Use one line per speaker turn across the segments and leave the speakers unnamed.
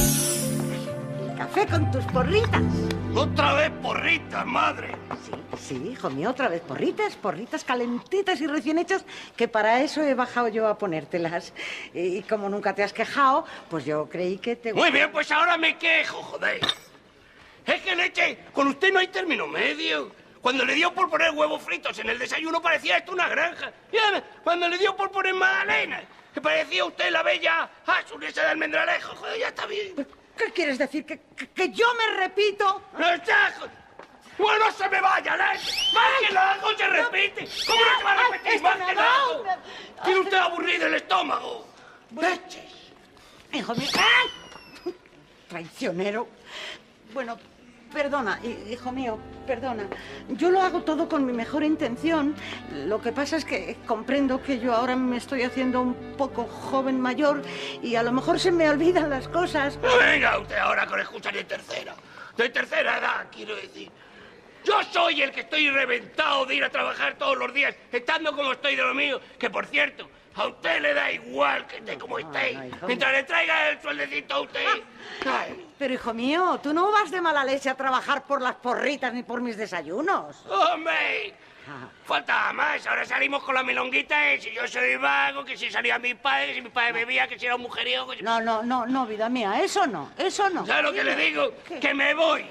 El café con tus porritas.
Otra vez porritas, madre.
Sí, sí, hijo mío, otra vez porritas, porritas calentitas y recién hechas, que para eso he bajado yo a ponértelas. Y como nunca te has quejado, pues yo creí que te...
Muy bien, pues ahora me quejo, joder. Es que leche, con usted no hay término medio. Cuando le dio por poner huevos fritos en el desayuno parecía esto una granja. Y ahora, cuando le dio por poner magdalenas, que parecía usted la bella asunesa de almendralejo. Joder, ya está bien.
¿Qué quieres decir? ¿Que, que, que yo me repito?
¡No está! ¡Bueno, se me vaya, leche! ¡Más que lo hago se repite! ¿Cómo no se va a repetir más que lo
va.
hago? Tiene usted aburrido el estómago. Leches.
Hijo mío. ¡Ay! Traicionero. Bueno, perdona, hi- hijo mío, perdona. Yo lo hago todo con mi mejor intención. Lo que pasa es que comprendo que yo ahora me estoy haciendo un poco joven mayor y a lo mejor se me olvidan las cosas.
Venga usted ahora con excusas de tercera. De tercera edad, quiero decir. Yo soy el que estoy reventado de ir a trabajar todos los días, estando como estoy de lo mío. Que por cierto, a usted le da igual que esté como esté. Mientras le traiga el sueldecito a usted. Ay.
Pero hijo mío, tú no vas de mala leche a trabajar por las porritas ni por mis desayunos.
¡Hombre! Falta más, ahora salimos con la milonguita, eh, si yo soy vago, que si salía mi padre, si mi padre bebía, que si era un mujeriego. que-
No, no, no, no, vida mía, eso no, eso no.
¿Sabes lo que le digo?
¿Qué?
Que me voy.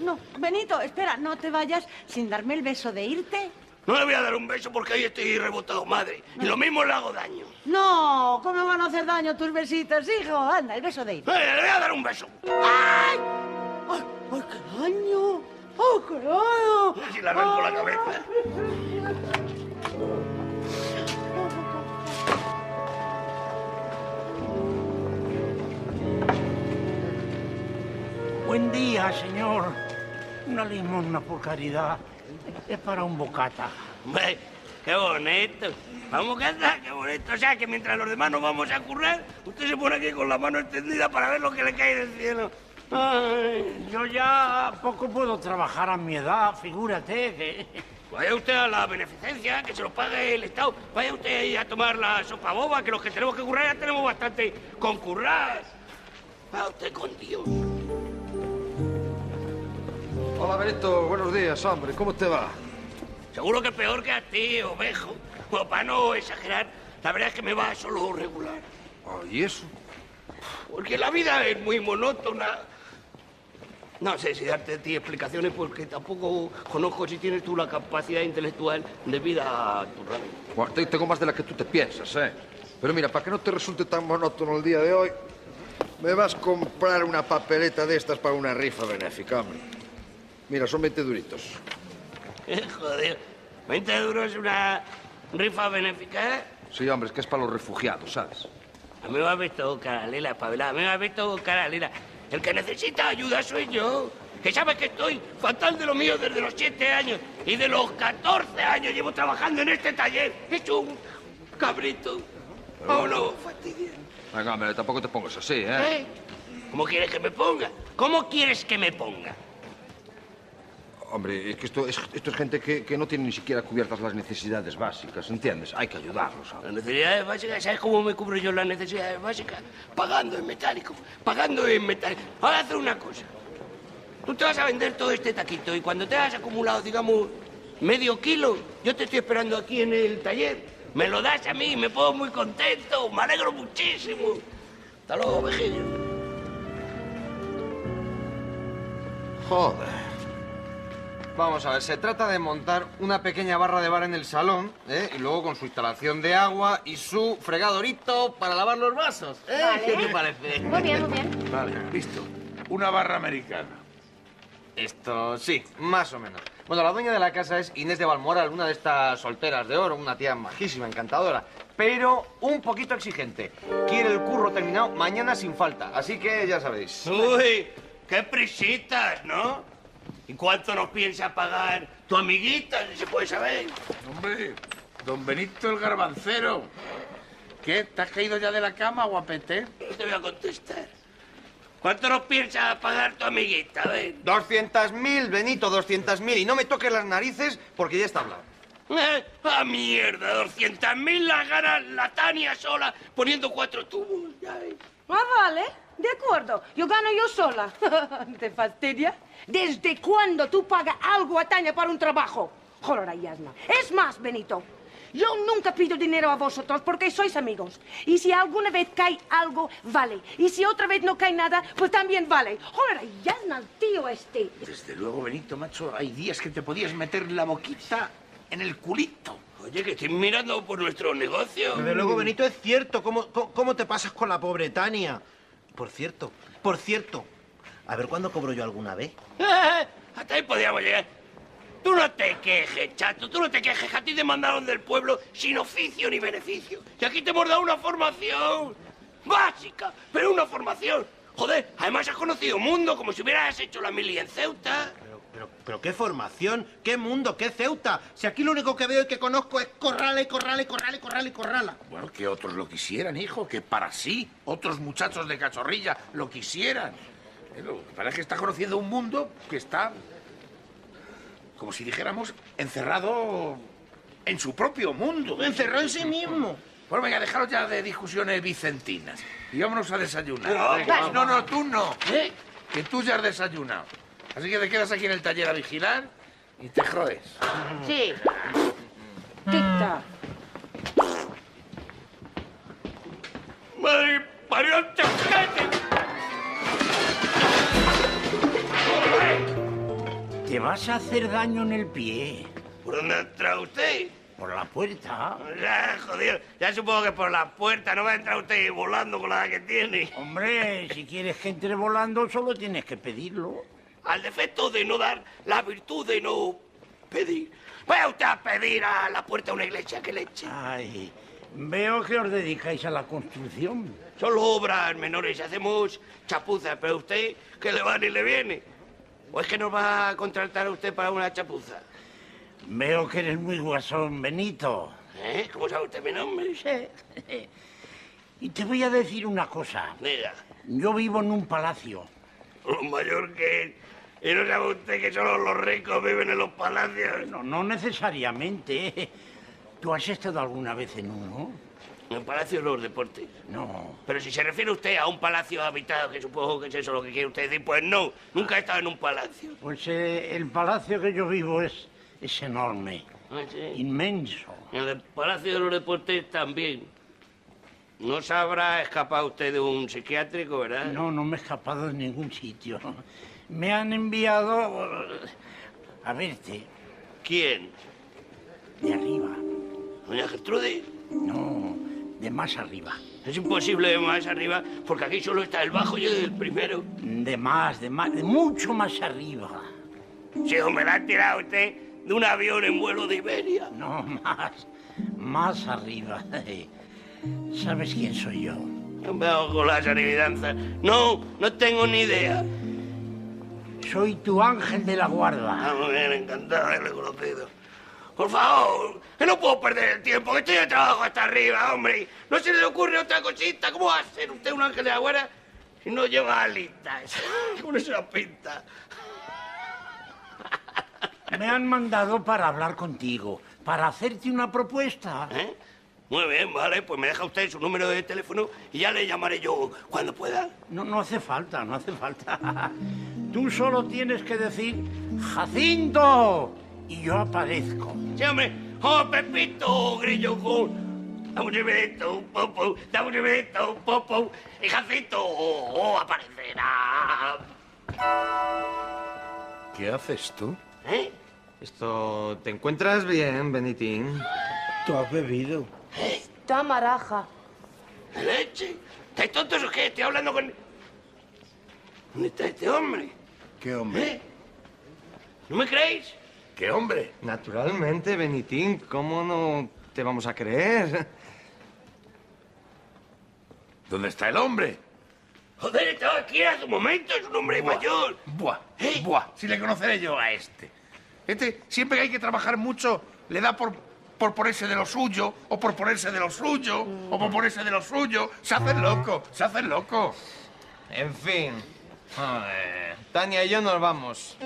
No, Benito, espera, no te vayas sin darme el beso de irte.
No le voy a dar un beso porque ahí estoy rebotado, madre. Y lo mismo le hago daño.
No, ¿cómo van a hacer daño tus besitos, hijo? Anda, el beso de irte.
Eh, le voy a dar un beso.
¡Ay! ¡Ay, ay, qué daño! ¡Oh, qué daño!
Si le arranco la cabeza.
Buen día, señor. Una limosna por caridad. Es para un bocata.
Hombre, qué bonito. Vamos a cantar, qué bonito. O sea, que mientras los demás nos vamos a currar, usted se pone aquí con la mano extendida para ver lo que le cae del cielo. Ay,
Yo ya poco puedo trabajar a mi edad, figúrate que...
Vaya usted a la beneficencia, que se lo pague el Estado. Vaya usted ahí a tomar la sopa boba, que los que tenemos que currar ya tenemos bastante con currar. Vaya usted con Dios.
Hola, Benito. Buenos días, hombre. ¿Cómo te va?
Seguro que peor que a ti, ovejo. Bueno, para no exagerar, la verdad es que me va solo regular.
Oh, ¿Y eso?
Porque la vida es muy monótona. No sé si darte a ti explicaciones porque tampoco conozco si tienes tú la capacidad intelectual debida a tu rango.
Bueno, te- tengo más de la que tú te piensas, ¿eh? Pero mira, para que no te resulte tan monótono el día de hoy, me vas a comprar una papeleta de estas para una rifa benéfica, hombre. Mira, son 20 duritos.
Joder, 20 duros una rifa benéfica.
Sí, hombre, es que es para los refugiados, ¿sabes?
A mí me ha visto cara lela, Pavela. A mí me ha visto cara lela. El que necesita ayuda soy yo. Que sabes que estoy fatal de lo mío desde los 7 años. Y de los 14 años llevo trabajando en este taller. He hecho un cabrito. Oh, no, fastidia.
Venga, hombre, tampoco te pongas así, ¿eh?
¿Eh? ¿Cómo quieres que me ponga? ¿Cómo quieres que me ponga?
Hombre, es que esto es, esto es gente que, que no tiene ni siquiera cubiertas las necesidades básicas, ¿entiendes? Hay que ayudarlos, ¿sabes?
Las necesidades básicas, ¿sabes cómo me cubro yo las necesidades básicas? Pagando en metálico, pagando en metálico. Ahora hacer una cosa. Tú te vas a vender todo este taquito y cuando te has acumulado, digamos, medio kilo, yo te estoy esperando aquí en el taller. Me lo das a mí, me pongo muy contento, me alegro muchísimo. Hasta luego, vejillo.
Joder.
Vamos a ver, se trata de montar una pequeña barra de bar en el salón, ¿eh? Y luego con su instalación de agua y su fregadorito para lavar los vasos, ¿eh? ¿Qué te parece?
Muy bien, muy bien.
Vale, listo. Una barra americana.
Esto sí, más o menos. Bueno, la dueña de la casa es Inés de Balmoral, una de estas solteras de oro, una tía majísima, encantadora, pero un poquito exigente. Quiere el curro terminado mañana sin falta, así que ya sabéis.
Uy, qué prisitas, ¿no? ¿Y cuánto nos piensa pagar tu amiguita, si se puede saber?
Hombre, don Benito el garbancero. ¿Qué? ¿Te has caído ya de la cama, guapete?
No te voy a contestar. ¿Cuánto nos piensa pagar tu amiguita? A ver.
200.000, Benito, 200.000. Y no me toques las narices porque ya está hablado.
Eh, ¡Ah, mierda! 200.000 las gana la Tania sola poniendo cuatro tubos. Ya ves.
Ah, vale. de acuerdo, yo gano yo sola. ¿Te fastidia? ¿Desde cuándo tú pagas algo a Tania para un trabajo? Joder, Yasna. Es más, Benito, yo nunca pido dinero a vosotros porque sois amigos. Y si alguna vez cae algo, vale. Y si otra vez no cae nada, pues también vale. Joder, Yasna, el tío este.
Desde luego, Benito, macho, hay días que te podías meter la boquita en el culito.
Oye, que estoy mirando por nuestro negocio.
Desde luego, Benito, es cierto. ¿Cómo, cómo, cómo te pasas con la pobre Tania? Por cierto, por cierto. A ver cuándo cobro yo alguna vez.
Eh, Hasta ahí podíamos llegar. Tú no te quejes, chato, tú no te quejes, que a ti te mandaron del pueblo sin oficio ni beneficio. Y aquí te hemos dado una formación básica, pero una formación. Joder, además has conocido mundo como si hubieras hecho la mili en Ceuta.
Pero, pero, pero qué formación, qué mundo, qué Ceuta. Si aquí lo único que veo y que conozco es corrala y corrala y corrala y corrala y corrala.
Bueno, que otros lo quisieran, hijo, que para sí, otros muchachos de cachorrilla lo quisieran. Lo que pasa es que está conociendo un mundo que está, como si dijéramos, encerrado en su propio mundo.
Encerró en sí mismo.
Bueno, venga, dejaros ya de discusiones vicentinas. Y vámonos a desayunar.
No,
Venga, no, no, tú no.
¿Eh?
Que tú ya has desayunado. Así que te quedas aquí en el taller a vigilar y te jodes.
Sí. Tic-tac.
¡Madre, parió el
Te vas a hacer daño en el pie.
¿Por dónde ha entrado usted?
Por la puerta.
Ya, joder, ya supongo que por la puerta no va a entrar usted volando con la que tiene.
Hombre, si quieres que entre volando, solo tienes que pedirlo.
Al defecto de no dar, la virtud de no pedir. Vaya usted a pedir a la puerta de una iglesia que le eche.
Ay, veo que os dedicáis a la construcción.
Solo obras menores, hacemos chapuzas, pero usted, que le va ni le viene. ¿O es que nos va a contratar a usted para una chapuza?
Veo que eres muy guasón, Benito.
¿Eh? ¿Cómo sabe usted mi nombre?
Y te voy a decir una cosa.
Diga,
Yo vivo en un palacio.
lo mayor que es. ¿Y no sabe usted que solo los ricos viven en los palacios?
No, no necesariamente. ¿Tú has estado alguna vez en uno?
En Palacio de los Deportes.
No.
Pero si se refiere usted a un palacio habitado, que supongo que es eso lo que quiere usted decir, pues no, nunca he estado en un palacio.
Pues eh, el palacio que yo vivo es, es enorme,
Ah, sí.
inmenso.
En el Palacio de los Deportes también. No se habrá escapado usted de un psiquiátrico, ¿verdad?
No, no me he escapado de ningún sitio. Me han enviado a verte
¿Quién?
de arriba.
¿Doña Gertrude?
No, de más arriba.
Es imposible de más arriba, porque aquí solo está el bajo y el primero.
De más, de más, de mucho más arriba.
Si me la ha tirado usted de un avión en vuelo de Iberia.
No, más, más arriba. ¿Sabes quién soy yo?
No me hago con las adivinanzas. No, no tengo ni idea.
Soy tu ángel de la guarda.
Ah, muy bien, encantado de haberle conocido. Por favor, que no puedo perder el tiempo, que estoy de trabajo hasta arriba, hombre. No se le ocurre otra cosita. ¿Cómo va a ser usted un ángel de la guarda si no lleva alitas? Con esa pinta.
Me han mandado para hablar contigo, para hacerte una propuesta.
¿Eh? Muy bien, vale, pues me deja usted su número de teléfono y ya le llamaré yo cuando pueda.
No, no hace falta, no hace falta. Tú solo tienes que decir Jacinto y yo aparezco.
Sí, hombre. ¡Oh, Pepito, grillo con... Dame un un popo, dame un un popo, y Jacinto, oh, oh, aparecerá.
¿Qué haces tú?
¿Eh?
Esto... ¿Te encuentras bien, Benitín?
¿Tú has bebido?
Está maraja.
¿Leche? ¿Estáis tontos o qué? Estoy hablando con... ¿Dónde está este hombre?
¿Qué hombre?
¿Eh? ¿No me creéis?
¿Qué hombre?
Naturalmente, Benitín. ¿Cómo no te vamos a creer?
¿Dónde está el hombre?
Joder, estaba aquí hace un momento, es un hombre mayor.
Buah,
¿Eh?
buah, si le conoceré yo a este. Este, siempre que hay que trabajar mucho, le da por, por ponerse de lo suyo, o por ponerse de lo suyo, o por ponerse de lo suyo. Se hace loco, se hace loco.
En fin. Joder. Tania y yo nos vamos.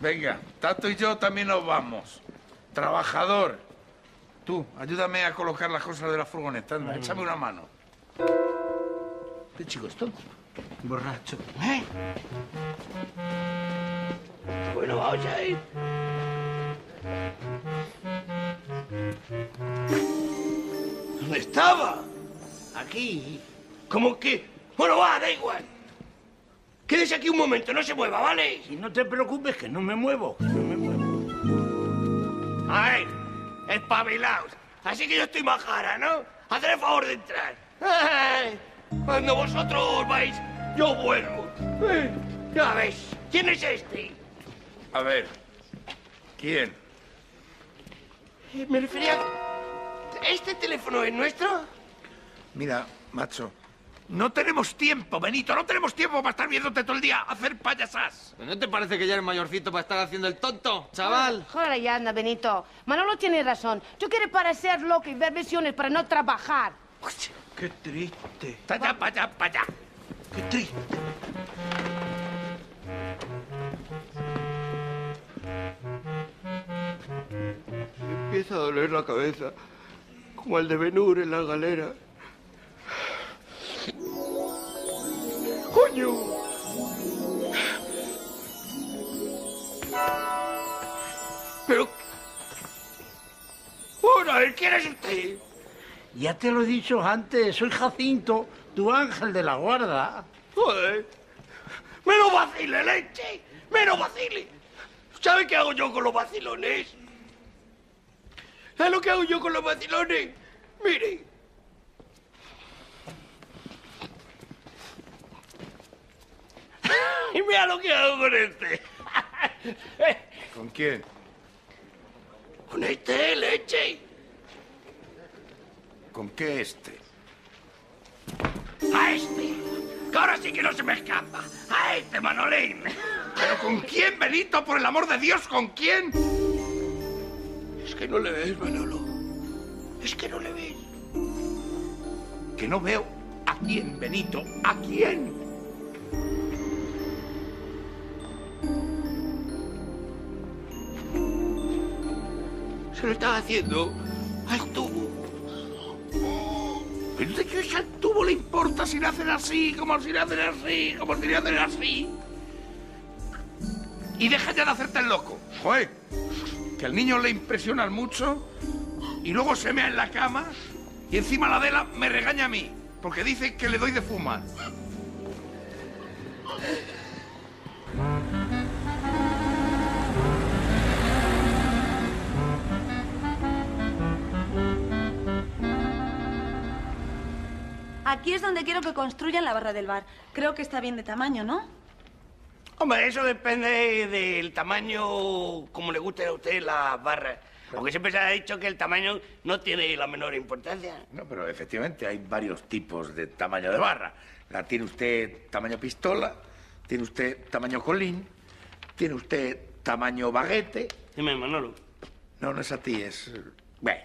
Venga, Tato y yo también nos vamos. Trabajador. Tú, ayúdame a colocar las cosas de la furgoneta. Anda, échame una mano. Este chico es tonto.
Borracho.
¿Eh? Bueno, vamos a ir. ¿Dónde estaba? Aquí. ¿Cómo que? Bueno, va, da igual. Quédese aquí un momento, no se mueva, ¿vale?
Y no te preocupes que no me muevo, que no me muevo.
Ay, espabilaos. Así que yo estoy majara, ¿no? Haced el favor de entrar. Ay, cuando vosotros vais, yo vuelvo. Ya veis, ¿quién es este?
A ver, ¿quién?
Eh, Me refería... ¿Este teléfono es nuestro?
Mira, macho, no tenemos tiempo, Benito, no tenemos tiempo para estar viéndote todo el día hacer payasás.
¿No te parece que ya eres mayorcito para estar haciendo el tonto, chaval?
Joder, ya anda, Benito. Manolo tiene razón. Tú quieres parecer loco y ver visiones para no trabajar.
Qué triste.
Para allá, para allá, para allá.
Qué triste.
Empieza a doler la cabeza, como el de Benur en la galera. ¡Coño! Pero... Hola, ¿quién es usted?
Ya te lo he dicho antes, soy Jacinto, tu ángel de la guarda.
Joder. ¡Menos vacile, leche! ¡Menos vacile! ¿Sabe qué hago yo con los vacilones? ¿Sabe lo que hago yo con los vacilones? Mire. Y mira lo que hago con este.
¿Con quién?
Con este, leche.
¿Con qué este?
A este. Que ahora sí que no se me escapa. A este, Manolín.
¿Pero con quién, Benito? Por el amor de Dios, ¿con quién?
Es que no le ves, Manolo. Es que no le ves.
Que no veo a quién, Benito, a quién.
Lo estaba haciendo al tubo.
¿Pero de qué al tubo le importa si le hacen así, como si le hacen así, como si le hacen así? Y deja ya de hacerte el loco. Joder, que al niño le impresionan mucho y luego se mea en la cama y encima la Adela me regaña a mí porque dice que le doy de fumar.
Aquí es donde quiero que construyan la barra del bar. Creo que está bien de tamaño, ¿no?
Hombre, eso depende del tamaño, como le guste a usted la barra. Porque siempre se ha dicho que el tamaño no tiene la menor importancia.
No, pero efectivamente hay varios tipos de tamaño de barra. La tiene usted tamaño pistola, tiene usted tamaño colín, tiene usted tamaño baguete.
Dime, Manolo.
No, no es a ti, es... Bueno,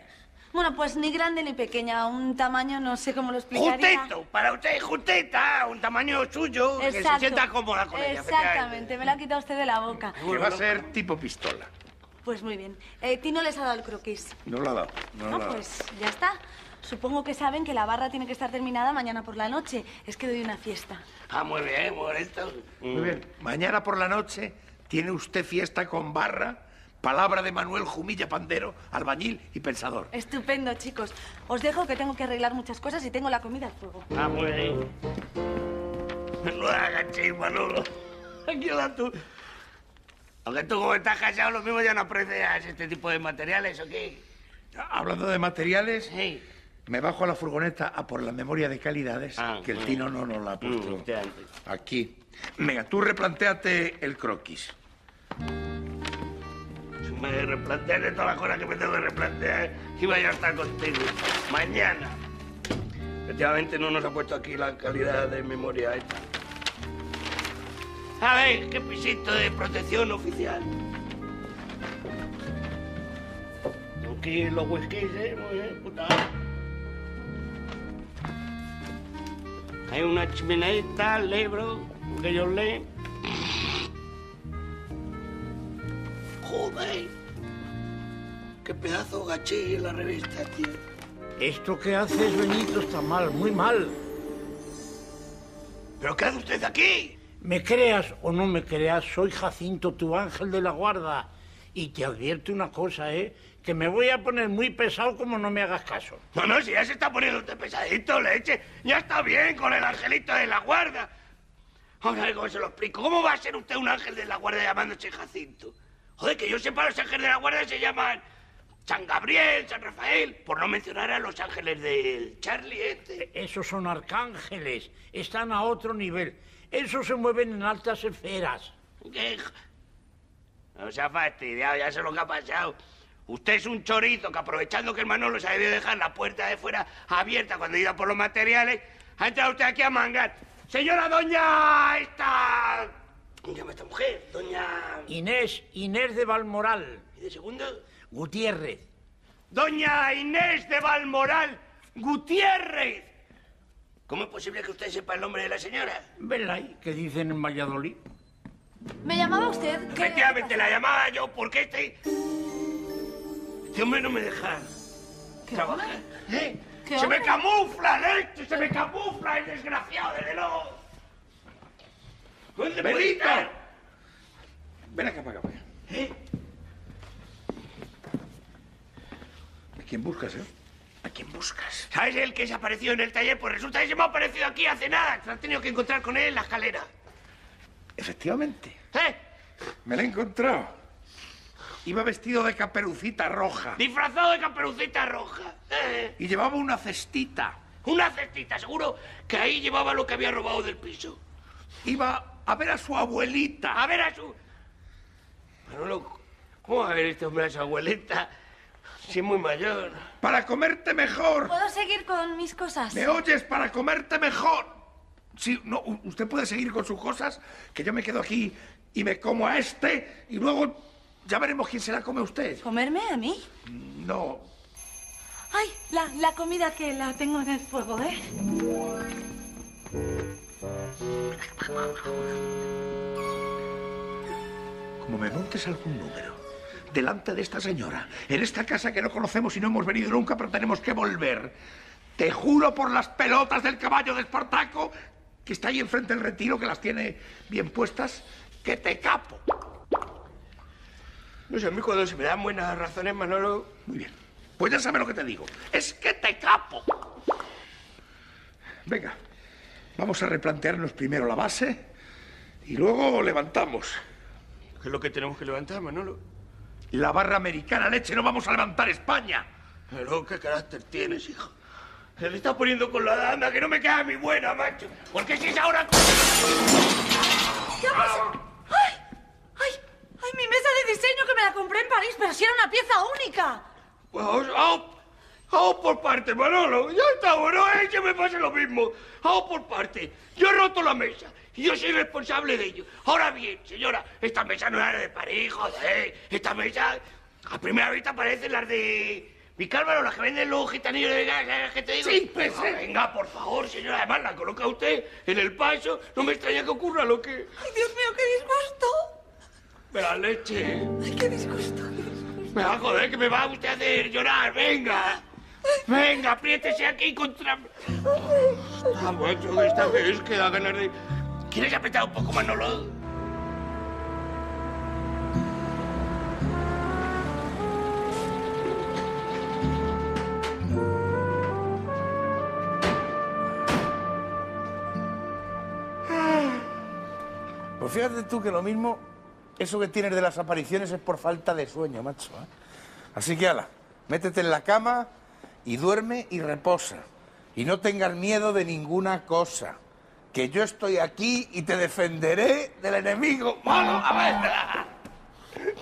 Bueno, pues ni grande ni pequeña. Un tamaño, no sé cómo lo explicaría.
Justito, para usted, justita, un tamaño suyo, que se sienta cómoda con ella.
Exactamente, me lo ha quitado usted de la boca.
que va a ser tipo pistola.
Pues muy bien. Eh, Tino les ha dado el croquis.
No lo ha dado, no lo
No,
ha dado.
pues ya está. Supongo que saben que la barra tiene que estar terminada mañana por la noche. Es que doy una fiesta.
Ah, muy bien, muy bonito.
Muy bien. Mañana por la noche tiene usted fiesta con barra, palabra de Manuel Jumilla Pandero, albañil y pensador.
Estupendo, chicos. Os dejo que tengo que arreglar muchas cosas y tengo la comida al fuego.
Ah, muy bien. No agaché, Manolo. Aquí la tú. Aunque tú como estás casado, lo mismo ya no aprecias este tipo de materiales, ¿o qué?
Hablando de materiales,
Sí.
me bajo a la furgoneta a por la memoria de calidades,
Ah,
que el Tino no nos la ha puesto.
Mm, antes.
Aquí. Venga, tú replantéate el croquis.
Me replantearé todas las cosas que me tengo que replantear, y vaya a estar contigo. Mañana. Efectivamente no nos ha puesto aquí la calidad de memoria esta. A qué pisito de protección oficial. Aquí los whiskies, ¿eh? Muy bien, puta. Hay una chimeneita, libro, que ellos leen. Joder. Qué pedazo gaché en la revista, tío.
Esto que haces, Benito, está mal, muy mal.
¿Pero qué hace usted aquí?
Me creas o no me creas, soy Jacinto, tu ángel de la guarda. Y te advierto una cosa, ¿eh? Que me voy a poner muy pesado como no me hagas caso.
No, no, si ya se está poniendo usted pesadito, leche. Ya está bien con el angelito de la guarda. Ahora, ¿cómo se lo explico? ¿Cómo va a ser usted un ángel de la guardia llamándose Jacinto? Joder, que yo sepa, los ángeles de la guardia se llaman San Gabriel, San Rafael, por no mencionar a los ángeles del Charlie este.
Esos son arcángeles, están a otro nivel. Esos se mueven en altas esferas.
¿Qué? No se ha fastidiado, ya sé lo que ha pasado. Usted es un chorizo que aprovechando que el Manolo se ha debido dejar la puerta de fuera abierta cuando iba por los materiales, ha entrado usted aquí a mangar. Señora doña esta... ¿Cómo se llama esta mujer? Doña...
Inés, Inés de Valmoral.
¿Y de segundo?
Gutiérrez.
Doña Inés de Valmoral Gutiérrez. ¿Cómo es posible que usted sepa el nombre de la señora?
Venla ahí, que dicen en Valladolid.
¿Me llamaba usted? ¿Qué-
Efectivamente, la llamaba yo porque este... Este hombre no me deja trabajar. ¿eh?
¿Qué
Se
hombre?
me camufla, leche, se me camufla el desgraciado, desde luego. ¿Dónde puede
Benito.
estar?
Ven acá, para acá, para acá.
¿Eh?
¿A quién buscas, eh?
¿A quién buscas? ¿Sabes el que se apareció en el taller? Pues resulta que se me ha aparecido aquí hace nada. Se han tenido que encontrar con él en la escalera.
Efectivamente.
¿Eh?
Me la he encontrado. Iba vestido de caperucita roja.
Disfrazado de caperucita roja. ¿Eh?
Y llevaba una cestita.
Una cestita, seguro que ahí llevaba lo que había robado del piso.
Iba a ver a su abuelita.
A ver a su... Manolo, ¿cómo va a ver este hombre a su abuelita? Si es muy mayor.
Para comerte mejor.
¿Puedo seguir con mis cosas?
¿Me oyes? Para comerte mejor. Sí, no, usted puede seguir con sus cosas, que yo me quedo aquí y me como a este y luego ya veremos quién se la come usted.
¿Comerme a mí?
No,
Ay, la, la comida que la tengo en el fuego, ¿eh?
Como me montes algún número delante de esta señora, en esta casa que no conocemos y no hemos venido nunca, pero tenemos que volver. Te juro por las pelotas del caballo de Espartaco, que está ahí enfrente del retiro, que las tiene bien puestas, que te capo.
No sé, a mí cuando se me dan buenas razones, Manolo...
Muy bien. Pues ya sabes lo que te digo. Es que te capo. Venga, vamos a replantearnos primero la base y luego levantamos.
¿Qué es lo que tenemos que levantar, Manolo?
La barra americana, leche, no vamos a levantar España.
Pero qué carácter tienes, hijo. Se le está poniendo con la dama, que no me queda mi buena, macho. Porque si es ahora...
¿Qué ha pasado? ¡Ay! ¡Ay! ¡Ay, mi mesa de diseño que me la compré en París, pero si era una pieza única!
Pues vamos, vamos, por parte, Manolo. Ya está, bueno, a ella me pasa lo mismo. Vamos por parte. Yo he roto la mesa y yo soy responsable de ello. Ahora bien, señora, esta mesa no era de París, joder. Esta mesa, a primera vista, parecen las de... Vicálvaro, las que venden los gitanillos de gas, ¿sabes qué te digo?
Sí, pues, eh.
Venga, por favor, señora. Además, la coloca usted en el paso. No me extraña que ocurra lo que...
¡Ay, Dios mío, qué disgusto!
Me la leche.
¡Ay, qué disgusto! qué disgusto.
Me va a joder que me va usted a hacer llorar. Venga. Venga, apriétese aquí contra... Ah, macho, esta vez que ganas. ¿Quieres apretar un poco, Manolo?
Pues fíjate tú que lo mismo, eso que tienes de las apariciones es por falta de sueño, macho. ¿eh? Así que, ala, métete en la cama y duerme y reposa. Y no tengas miedo de ninguna cosa. Que yo estoy aquí y te defenderé del enemigo. ¡Malo! A ver.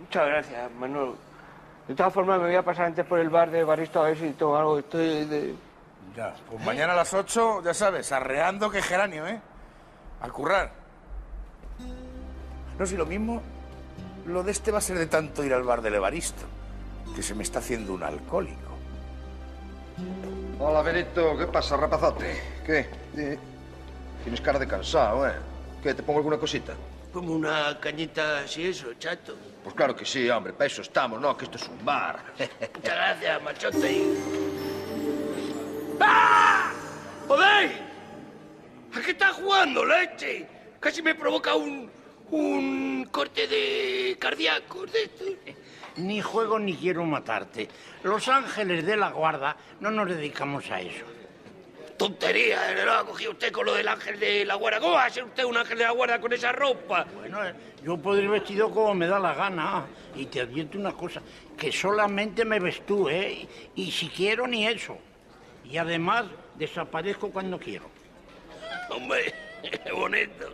Muchas gracias, Manolo. De todas formas, me voy a pasar antes por el bar de Baristo a ver si tomo algo. Estoy de...
Ya, pues mañana a las 8, ya sabes, arreando que geranio, ¿eh? A currar. No, si lo mismo, lo de este va a ser de tanto ir al bar del Evaristo, que se me está haciendo un alcohólico.
Hola, Benito. ¿Qué pasa, rapazote? ¿Qué? Eh, Tienes cara de cansado, ¿eh? ¿Qué? ¿Te pongo alguna cosita?
Como una cañita así, eso, chato.
Pues claro que sí, hombre. Para eso estamos, ¿no? Que esto es un bar.
Muchas gracias, machote. ¡Ah! ¡Joder! jugando, leche. Casi me provoca un, un corte de cardíaco de esto.
Ni juego ni quiero matarte. Los ángeles de la guarda no nos dedicamos a eso.
Tontería, lo ha cogido usted con lo del ángel de la guarda. ¿Cómo va a ser usted un ángel de la guarda con esa ropa?
Bueno, eh, yo puedo ir vestido como me da la gana. Y te advierto una cosa, que solamente me ves tú, ¿eh? Y si quiero, ni eso. Y además, desaparezco cuando quiero.
Hombre, qué bonito.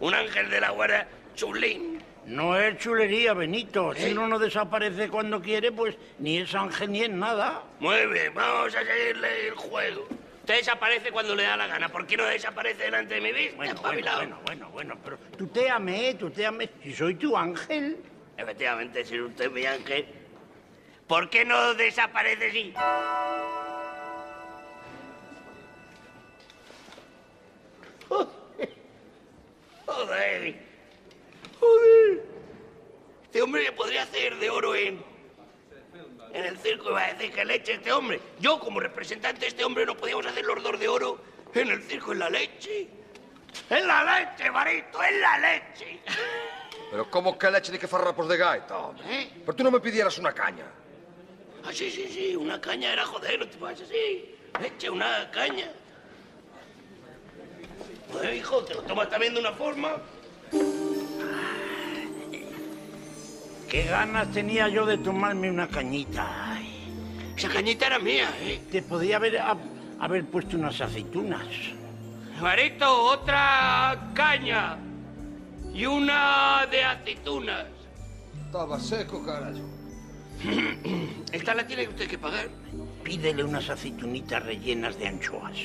Un ángel de la guarda chulín.
No es chulería, Benito. Si uno no desaparece cuando quiere, pues ni es ángel ni es nada.
Muy bien, vamos a seguirle el juego. Usted desaparece cuando le da la gana. ¿Por qué no desaparece delante de mi vista,
Bueno, bueno, bueno, bueno, bueno, pero tuteame, tuteame. Si soy tu ángel.
Efectivamente, si usted mi ángel. ¿Por qué no desaparece si? Joder. Joder. Este hombre le podría hacer de oro en. En el circo iba a decir que leche este hombre. Yo, como representante de este hombre, no podíamos hacer los dos de oro en el circo en la leche. ¡En la leche, Marito! ¡En la leche!
Pero ¿cómo que leche de que farrapos de gaita, hombre?
¿Eh?
Pero tú no me pidieras una caña.
Ah, sí, sí, sí, una caña era joder, no te pases así. Leche, una caña. Pues, hijo, te lo tomas también de una forma.
Qué ganas tenía yo de tomarme una cañita. Ay,
Esa cañita era mía, ¿eh?
te podía haber, ha- haber puesto unas aceitunas.
Marito, otra caña. Y una de aceitunas.
Estaba seco, carajo.
Esta la tiene usted que pagar.
Pídele unas aceitunitas rellenas de anchoas.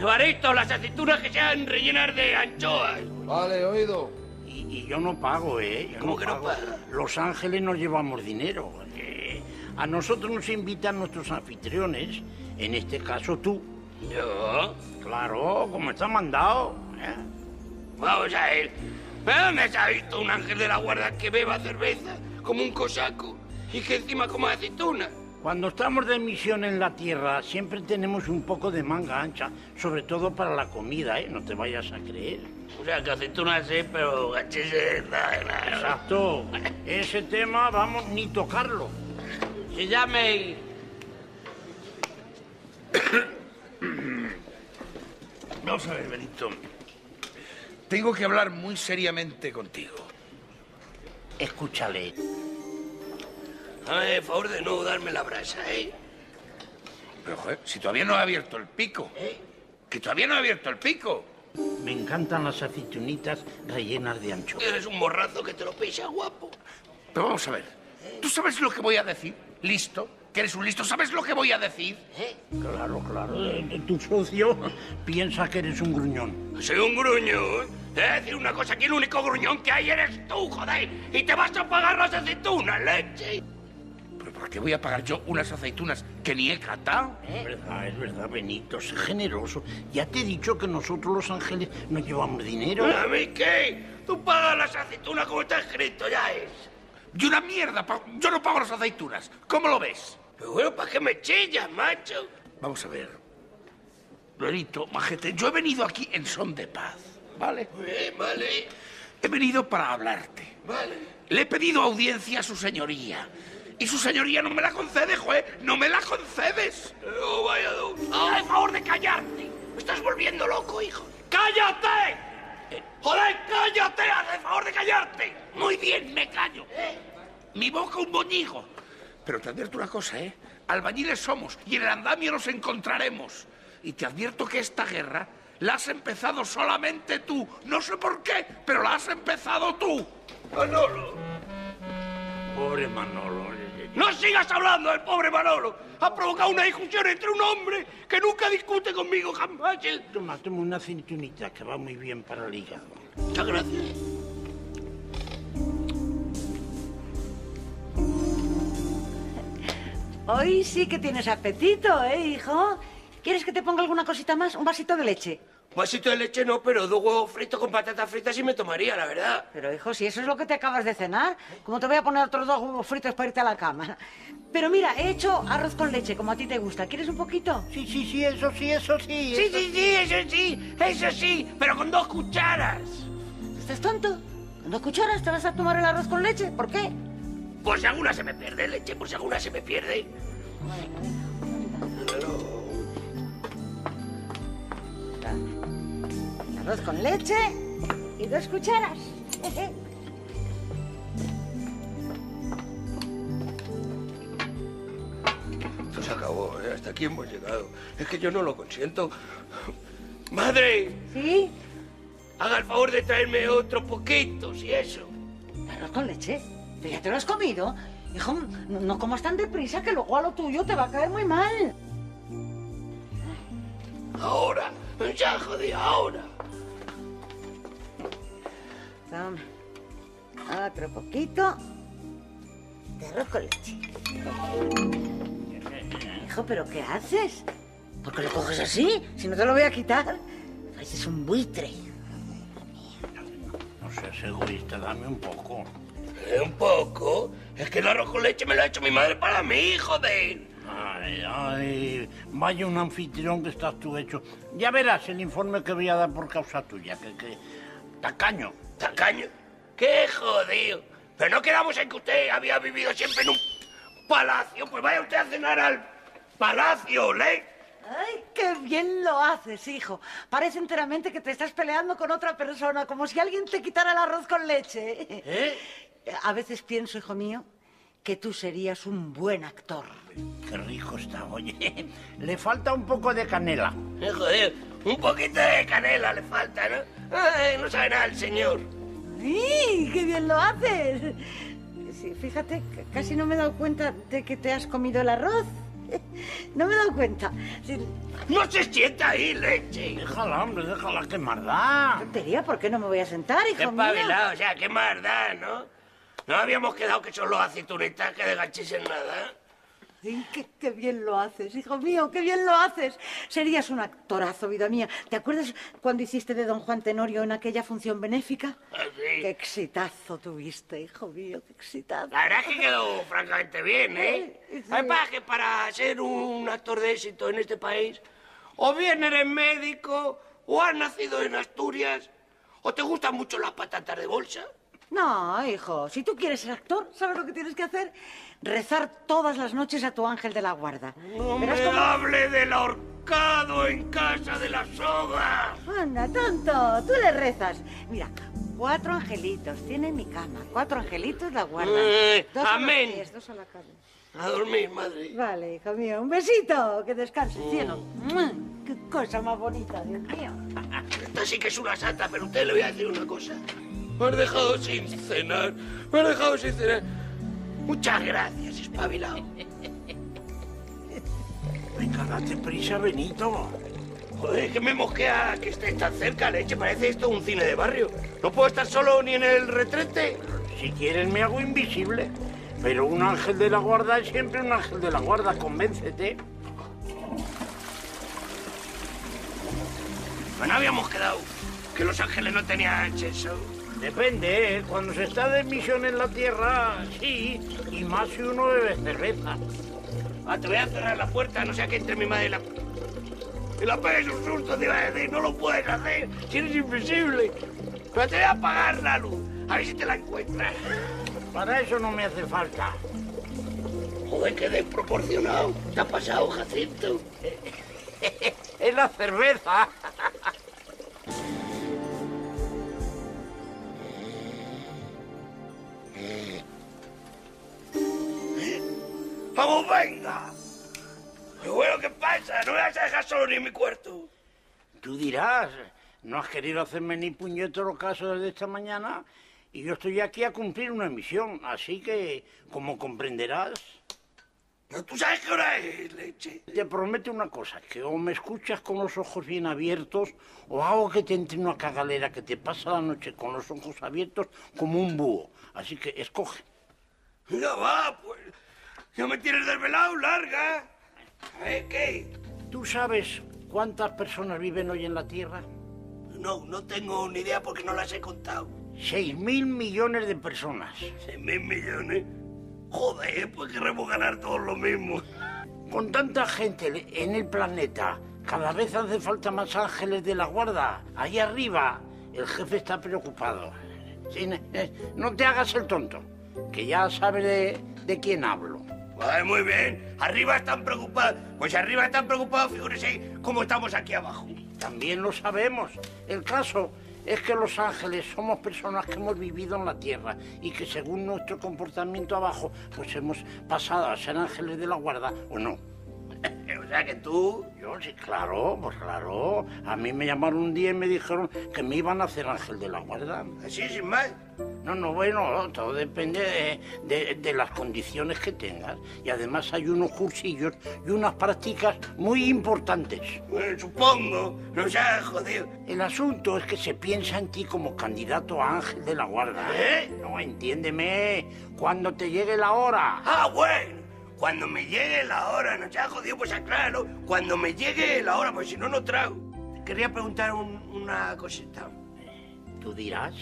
Marito, las aceitunas que sean rellenas de anchoas.
Vale, oído.
Y, yo no pago, ¿eh? Yo
¿Cómo que no paga?
Los ángeles nos llevamos dinero. eh. A nosotros nos invitan nuestros anfitriones, en este caso tú.
¿Yo?
Claro, como está mandado. ¿eh?
Vamos a ver. ¿Pero dónde se ha visto un ángel de la guarda que beba cerveza como un cosaco y que encima coma aceituna?
Cuando estamos de misión en la tierra, siempre tenemos un poco de manga ancha, sobre todo para la comida, ¿eh? No te vayas a creer.
O sea, que aceituna sí, pero nada.
Exacto. Ese tema, vamos, ni tocarlo.
Se llame...
Vamos a ver, Benito. Tengo que hablar muy seriamente contigo.
Escúchale.
Hazme el favor de no darme la brasa, ¿eh?
Pero, joder, si todavía no ha abierto el pico. Que todavía no ha abierto el pico.
Me encantan las aceitunitas rellenas de anchoas.
Eres un morrazo que te lo pisa, guapo.
Pero vamos a ver. ¿Tú sabes lo que voy a decir? ¿Listo? ¿Que eres un listo? ¿Sabes lo que voy a decir?
Claro, claro. eh, Tu socio piensa que eres un gruñón.
Soy un gruñón. Te voy a decir una cosa, aquí el único gruñón que hay eres tú, joder. Y te vas a pagar las aceitunas, leche.
¿Pero por qué voy a pagar yo unas aceitunas que ni he catado?
Es verdad, es verdad, Benito, sé generoso. Ya te he dicho que nosotros los ángeles no llevamos dinero.
¿A mí qué? Tú pagas las aceitunas como está escrito, ya es.
Y una mierda, yo no pago las aceitunas. ¿Cómo lo ves?
Pero bueno, ¿para qué me chillas, macho?
Vamos a ver. Benito, majete, yo he venido aquí en son de paz, ¿vale?
Eh, vale,
He venido para hablarte.
vale.
Le he pedido audiencia a su señoría. Y su señoría no me la concede, joder. ¡No me la concedes!
Oh, vaya dos.
¡Haz el favor de callarte!
Me estás volviendo loco, hijo. ¡Cállate! Eh, ¡Joder, cállate! ¡Haz el favor de callarte!
Muy bien, me callo. Mi boca un boñigo. Pero te advierto una cosa, ¿eh? Albañiles somos y en el andamio nos encontraremos. Y te advierto que esta guerra la has empezado solamente tú. No sé por qué, pero la has empezado tú.
Manolo,
Pobre Manolo.
No sigas hablando del pobre Manolo. Ha provocado una discusión entre un hombre que nunca discute conmigo jamás.
Toma, toma una cintunita que va muy bien para el hígado.
Muchas gracias.
Hoy sí que tienes apetito, ¿eh, hijo? ¿Quieres que te ponga alguna cosita más? ¿Un vasito de leche?
Un vasito de leche no, pero dos huevos fritos con patatas fritas sí me tomaría, la verdad.
Pero, hijo, si eso es lo que te acabas de cenar, ¿cómo te voy a poner otros dos huevos fritos para irte a la cama? Pero mira, he hecho arroz con leche, como a ti te gusta. ¿Quieres un poquito?
Sí, sí, sí, eso sí, eso sí.
Sí,
eso-
sí, sí, eso sí, eso sí, pero con dos cucharas.
¿Estás tonto? ¿Con dos cucharas te vas a tomar el arroz con leche? ¿Por qué?
Por si alguna se me pierde leche, por si alguna se me pierde.
Arroz con leche y dos cucharas.
Esto se acabó, ¿eh? hasta aquí hemos llegado. Es que yo no lo consiento. Madre,
¿Sí?
haga el favor de traerme otro poquito, si eso.
¿Arroz con leche? ¿Pero ya te lo has comido? Hijo, no, no comas tan deprisa que luego a lo tuyo te va a caer muy mal.
Ahora, ya jodí, ahora.
Toma. Otro poquito de arroz con leche. Hijo, ¿pero qué haces? ¿Por qué lo coges así? Si no te lo voy a quitar. Pareces un buitre.
No seas egoísta, dame un poco.
Eh, un poco. Es que el arroz con leche me lo ha hecho mi madre para mí, joder.
Ay, ay, vaya un anfitrión que estás tú hecho. Ya verás el informe que voy a dar por causa tuya, que, que... Tacaño.
¿Tacaño? ¡Qué jodido! Pero no quedamos en que usted había vivido siempre en un palacio. Pues vaya usted a cenar al palacio, ¿le?
¡Ay, qué bien lo haces, hijo! Parece enteramente que te estás peleando con otra persona, como si alguien te quitara el arroz con leche.
¿Eh?
A veces pienso, hijo mío, que tú serías un buen actor.
Qué rico está, oye. Le falta un poco de canela.
Eh, joder, un poquito de canela le falta, ¿no? Ay, no sabe nada el señor.
¡Sí! ¡Qué bien lo haces! Sí, fíjate, casi no me he dado cuenta de que te has comido el arroz. No me he dado cuenta. Sí,
No se sienta ahí, leche.
Déjala, hombre, déjala, qué maldad.
tontería, ¿por qué no me voy a sentar, hijo
Qué
mío?
espabilado, o sea, qué maldad, ¿no? No habíamos quedado que son los aceitunetas que de ganchis en nada.
Ay, qué, qué bien lo haces, hijo mío, qué bien lo haces. Serías un actorazo, vida mía. ¿Te acuerdas cuando hiciste de Don Juan Tenorio en aquella función benéfica?
Así.
Qué exitazo tuviste, hijo mío, qué exitazo.
La verdad es que quedó francamente bien, ¿eh?
Sí.
Además que para ser un actor de éxito en este país, o bien eres médico, o has nacido en Asturias, o te gustan mucho las patatas de bolsa.
No, hijo, si tú quieres ser actor, ¿sabes lo que tienes que hacer? Rezar todas las noches a tu ángel de la guarda.
No
Verás
me
cómo-
hable del ahorcado en casa de la soga.
Anda, tonto, tú le rezas. Mira, cuatro angelitos tiene mi cama, cuatro angelitos la guardan.
Eh,
Dos a los
amén.
pies, dos a la cama.
A dormir, madre.
Vale, hijo mío, un besito, que descanses, cielo. ¡Mua! Qué cosa más bonita, Dios mío.
Esta sí que es una santa, pero usted le voy a decir una cosa. Me has dejado sin cenar. Me has dejado sin cenar. Muchas gracias, espabilado.
Venga, date prisa, Benito.
Joder, que me mosquea que estés tan cerca, leche. Parece esto un cine de barrio. No puedo estar solo ni en el retrete.
Si quieres me hago invisible. Pero un ángel de la guarda es siempre un ángel de la guarda, convéncete.
Bueno, habíamos quedado que los ángeles no tenían sexo.
Depende, ¿eh? Cuando se está de misión en la tierra, sí. Y más si uno bebe cerveza.
Ah, te voy a cerrar la puerta, no sea que entre mi madre y la... Y la pegues un susto, te iba a decir, no lo puedes hacer, si eres invisible. Pero te voy a apagar la luz, a ver si te la encuentras.
Para eso no me hace falta.
Joder, qué desproporcionado. ¿Te ha pasado, Jacinto?
Es la cerveza.
¡Vamos, venga! Pero bueno, ¿qué pasa? No me vas a dejar solo ni en mi cuarto.
Tú dirás, no has querido hacerme ni puñetero caso desde esta mañana y yo estoy aquí a cumplir una misión, así que, como comprenderás,
¿No tú sabes qué hora es, leche?
te prometo una cosa, que o me escuchas con los ojos bien abiertos o hago que te entre una cagalera que te pasa la noche con los ojos abiertos como un búho. Así que escoge.
Ya va, pues. Ya me tienes desvelado, larga. Ver, ¿qué?
¿Tú sabes cuántas personas viven hoy en la Tierra?
No, no tengo ni idea porque no las he contado.
Seis mil millones de personas.
¿Seis mil millones? Joder, pues queremos ganar todos lo mismo.
Con tanta gente en el planeta, cada vez hace falta más ángeles de la guarda. Ahí arriba, el jefe está preocupado. Eh, no te hagas el tonto, que ya sabes de, de quién hablo.
Vale, muy bien. Arriba están preocupados. Pues arriba están preocupados, figúrese cómo estamos aquí abajo.
También lo sabemos. El caso es que los ángeles somos personas que hemos vivido en la tierra y que según nuestro comportamiento abajo, pues hemos pasado a ser ángeles de la guarda o no.
o sea que tú...
Yo sí, claro, pues claro. A mí me llamaron un día y me dijeron que me iban a hacer ángel de la guarda.
Así, sin más.
No, no, bueno, todo depende de, de- de las condiciones que tengas. Y además hay unos cursillos y unas prácticas muy importantes.
Bueno, supongo. No seas jodido.
El asunto es que se piensa en ti como candidato a ángel de la guarda.
¿Eh?
No, entiéndeme. Cuando te llegue la hora.
Ah, bueno. Cuando me llegue la hora, no seas jodido, pues aclaro. Cuando me llegue la hora, pues si no, no trago. Quería preguntar un- una cosita.
Tú dirás.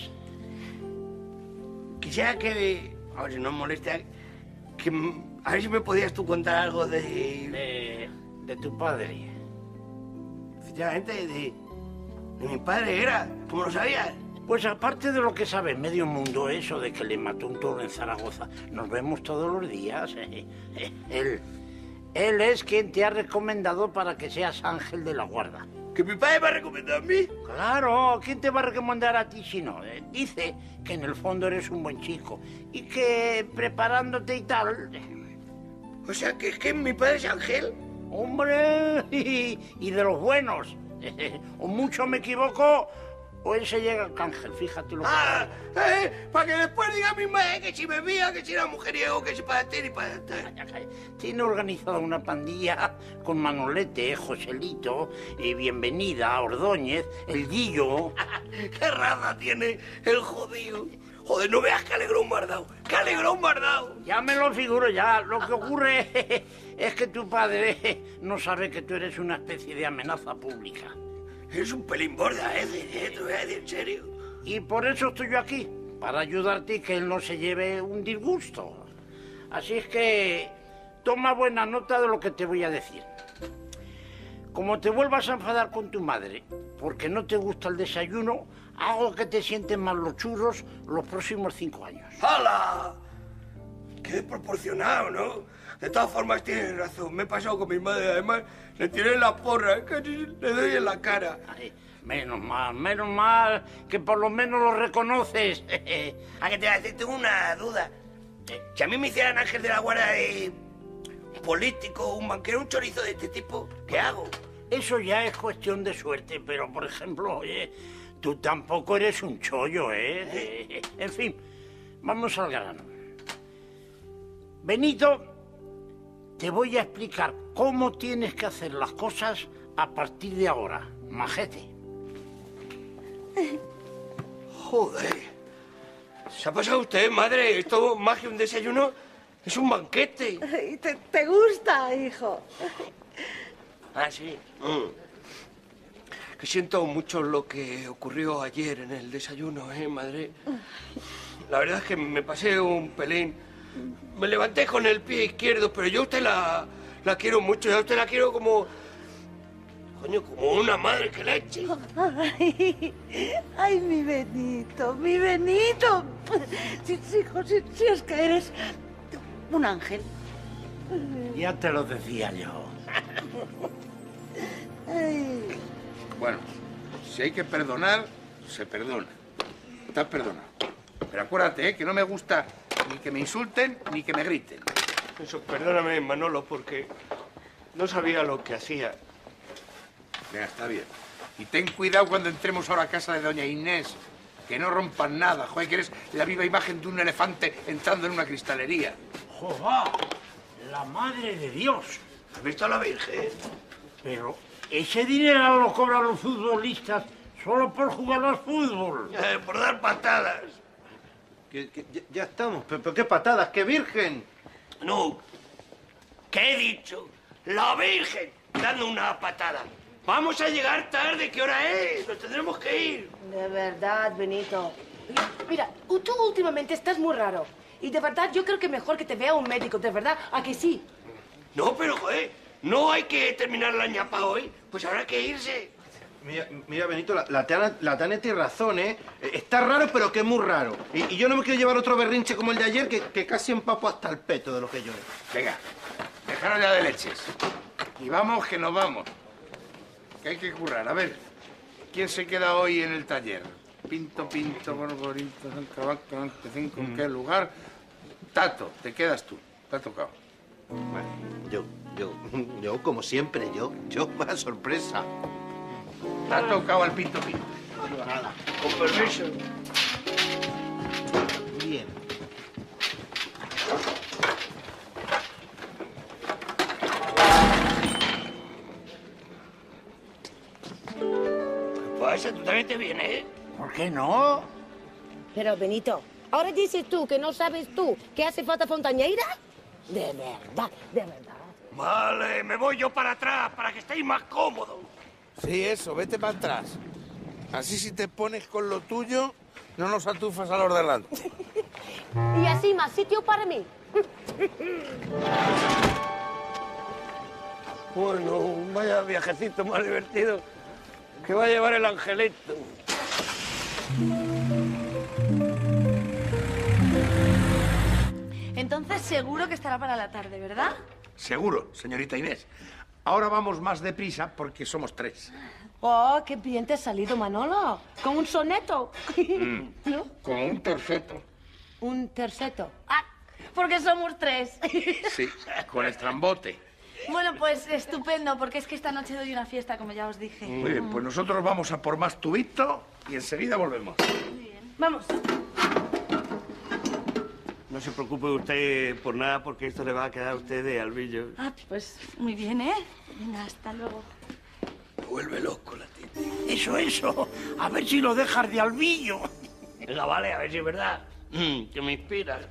Quisiera que, a ver si no molesta, que a ver si me podías tú contar algo de...
De, de tu padre.
Efectivamente, de, de mi padre era, ¿cómo lo sabías?
Pues aparte de lo que sabe medio mundo, eso de que le mató un toro en Zaragoza, nos vemos todos los días. eh, eh, Él, él es quien te ha recomendado para que seas ángel de la guarda.
¿Que mi padre me ha recomendado a mí?
Claro, ¿quién te va a recomendar a ti si no? Eh, Dice que en el fondo eres un buen chico y que preparándote y tal...
O sea, que es que mi padre es ángel.
Hombre, y de los buenos. O mucho me equivoco, o él se llega al ángel, fíjate lo que...
Ah, eh, para que después diga mi madre que si bebía, que si era mujeriego, que si para ti y para
Tiene organizada una pandilla con Manolete, Joselito, y Bienvenida, Ordóñez, El Guillo.
¿Qué raza tiene el jodido? Joder, no veas que alegrón guardado. ¡Que alegrón guardado!
Ya me lo figuro, ya. Lo que ocurre es que tu padre no sabe que tú eres una especie de amenaza pública.
Eres un pelín borda, ¿eh? Decir en serio.
Y por eso estoy yo aquí, para ayudarte y que él no se lleve un disgusto. Así es que toma buena nota de lo que te voy a decir. Como te vuelvas a enfadar con tu madre porque no te gusta el desayuno, hago que te sienten mal los churros los próximos cinco años.
¡Hala! Qué desproporcionado, ¿no? De todas formas, tienes razón. Me he pasado con mi madre. Además, le tiré la porra. Casi le doy en la cara.
Ay, menos mal, menos mal que por lo menos lo reconoces.
¿A qué te voy a decir? Tengo una duda. Si a mí me hicieran ángel de la guardia de un político, un banquero, un chorizo de este tipo, ¿qué hago?
Eso ya es cuestión de suerte, pero por ejemplo, oye, tú tampoco eres un chollo, ¿eh? En fin, vamos al grano. Benito, te voy a explicar cómo tienes que hacer las cosas a partir de ahora, majete.
Joder. ¿Se ha pasado usted, madre? Esto más que un desayuno es un banquete.
Ay, ¿Te, te gusta, hijo?
Ah, sí. Mm. Que siento mucho lo que ocurrió ayer en el desayuno, ¿eh, madre? La verdad es que me pasé un pelín. Me levanté con el pie izquierdo, pero yo a usted la, la quiero mucho. Yo a usted la quiero como... Coño, como una madre que leche.
Ay, ay, mi Benito, mi Benito. Sí, sí, hijo, sí, sí, es que eres un ángel.
Ya te lo decía yo.
Ay.
Bueno, si hay que perdonar, se perdona. Estás perdonado. Pero acuérdate, ¿eh? que no me gusta ni que me insulten ni que me griten.
Eso, perdóname, Manolo, porque no sabía lo que hacía.
Venga, está bien. Y ten cuidado cuando entremos ahora a casa de doña Inés. Que no rompan nada. Joder, que eres la viva imagen de un elefante entrando en una cristalería.
¡Jova! La madre de Dios.
¿Has visto a la Virgen?
Pero ese dinero lo cobran los futbolistas solo por jugar al fútbol.
Eh, por dar patadas.
Que- que ya, ya estamos, pero, pero qué patadas, qué virgen.
No. ¿Qué he dicho? La Virgen. dando una patada. Vamos a llegar tarde, ¿qué hora es? Nos tendremos que ir.
De verdad, Benito. Mira, tú últimamente estás muy raro. Y de verdad yo creo que mejor que te vea un médico, de verdad, ¿a que sí?
No, pero joder, no hay que terminar la ñapa hoy, pues habrá que irse.
Mira, mira, Benito, la, la, Tana, la Tana tiene razón, ¿eh? Eh, Está raro, pero que es muy raro. Y, y yo no me quiero llevar otro berrinche como el de ayer, que, que casi empapo hasta el peto de lo que yo he.
Venga, dejaros ya de leches. Y vamos, que nos vamos. Que hay que currar. A ver, ¿quién se queda hoy en el taller? Pinto, pinto, gorgorito, zancabaca, antecinco, ¿en qué lugar? Tato, te quedas tú. Te ha tocado.
Bueno, yo, yo, yo, como siempre, yo, yo, más sorpresa.
Ha tocado al pinto, pinto.
Con permiso.
Bien.
¿Qué pasa? ¿Tú también te vienes, eh?
¿Por qué no?
Pero, Benito, ¿ahora dices tú que no sabes tú que hace falta fontañeira? De verdad, de verdad.
Vale, me voy yo para atrás, para que estéis más cómodos.
Sí, eso, vete para atrás. Así si te pones con lo tuyo, no nos atufas a los de delante.
Y así más sitio para mí.
Bueno, vaya viajecito más divertido que va a llevar el angelito.
Entonces seguro que estará para la tarde, ¿verdad?
Seguro, señorita Inés. Ahora vamos más deprisa porque somos tres.
Oh, qué bien te ha salido, Manolo. Con un soneto. ¿No?
Con un terceto.
Un terceto.
Ah, porque somos tres.
Sí, con el trambote.
bueno, pues estupendo, porque es que esta noche doy una fiesta, como ya os dije.
Muy bien, pues nosotros vamos a por más tubito y enseguida volvemos.
Vamos.
No se preocupe usted por nada, porque esto le va a quedar a usted de albillo.
Ah, pues muy bien, ¿eh? Venga, hasta luego.
Vuelve loco la tita.
Eso, eso. A ver si lo dejas de albillo.
Venga, vale, a ver si es verdad. Mm, que me inspira.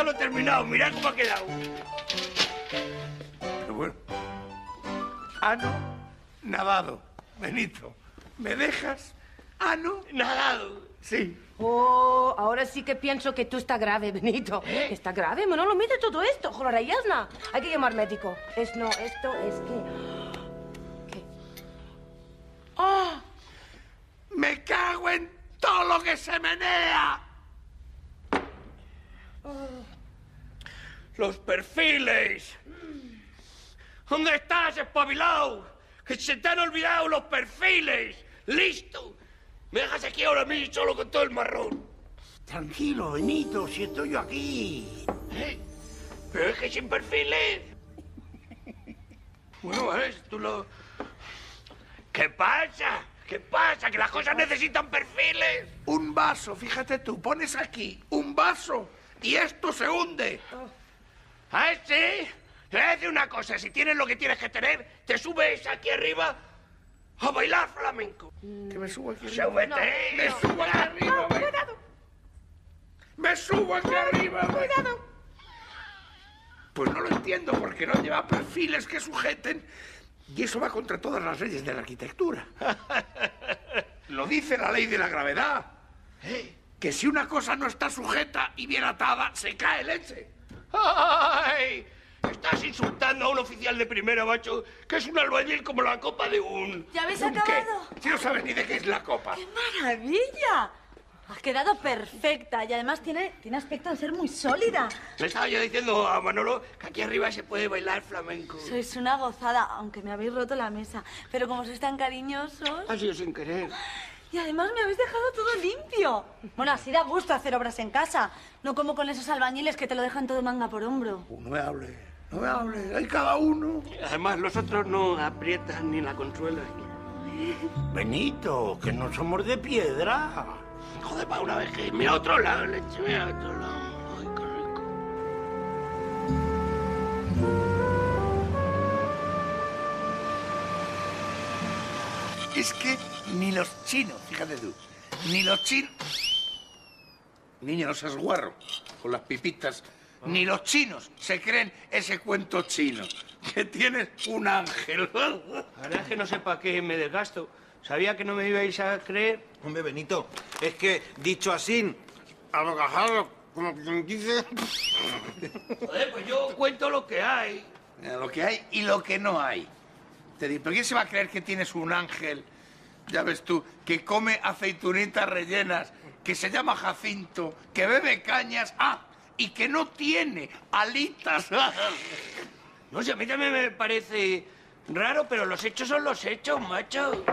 Ya lo he terminado, mirad cómo ha quedado.
Pero bueno. Ano, nadado. Benito, ¿me dejas? Ano,
Nadado.
sí.
Oh, ahora sí que pienso que tú está grave, Benito. Está grave, Manolo, mira todo esto. Joder, Yasna. Hay que llamar médico. Es no, esto es que... ¿Qué? ¡Ah!
¡Me cago en todo lo que se menea!
Los perfiles. ¿Dónde estás, espabilado? Que se te han olvidado los perfiles. ¡Listo! Me dejas aquí ahora mismo solo con todo el marrón.
Tranquilo, Benito, si estoy yo aquí.
¿Eh? Pero es que sin perfiles. Bueno, vale, tú lo. ¿Qué pasa? ¿Qué pasa? ¿Que las cosas necesitan perfiles?
Un vaso, fíjate tú, pones aquí un vaso y esto se hunde.
¿Ah, sí? Te voy a decir una cosa, si tienes lo que tienes que tener, te subes aquí arriba a bailar flamenco.
Que me subo aquí.
Súbete.
Me subo aquí arriba. me- Me subo aquí arriba. me- Pues no lo entiendo porque no lleva perfiles que sujeten y eso va contra todas las leyes de la arquitectura. Lo dice la ley de la gravedad. ¿eh? Que si una cosa no está sujeta y bien atada, se cae leche.
¡Ay! Estás insultando a un oficial de primera, macho, que es un albañil como la copa de un...
¿Ya habéis
¿Un qué?
acabado?
Si no sabes ni de qué es la copa.
¡Qué maravilla! Has quedado perfecta y además tiene, tiene aspecto de ser muy sólida.
Le estaba yo diciendo a Manolo que aquí arriba se puede bailar flamenco.
Sois una gozada, aunque me habéis roto la mesa. Pero como sois tan cariñosos...
Ha sido sin querer.
Y además me habéis dejado todo limpio. Bueno, así da gusto hacer obras en casa. No como con esos albañiles que te lo dejan todo manga por hombro.
No me hable, no me hable. Hay cada uno.
Además, los otros no aprietan ni la consuelan.
Benito, que no somos de piedra.
Joder, para una vez que... Mira a otro lado, leche, mira a otro lado.
Es que ni los chinos, fíjate tú, ni los chinos... Niña, no seas guarro con las pipitas. Ni los chinos se creen ese cuento chino, que tienes un ángel.
La verdad es que no sé para qué me desgasto. Sabía que no me ibais a creer.
Hombre, Benito, es que dicho así, a bocajarro, como quien dice...
Joder, pues yo cuento lo que hay.
Lo que hay y lo que no hay. Te digo, ¿pero quién se va a creer que tienes un ángel, ya ves tú, que come aceitunitas rellenas, que se llama Jacinto, que bebe cañas, ah, y que no tiene alitas?
No sé, a mí también me parece raro, pero los hechos son los hechos, macho.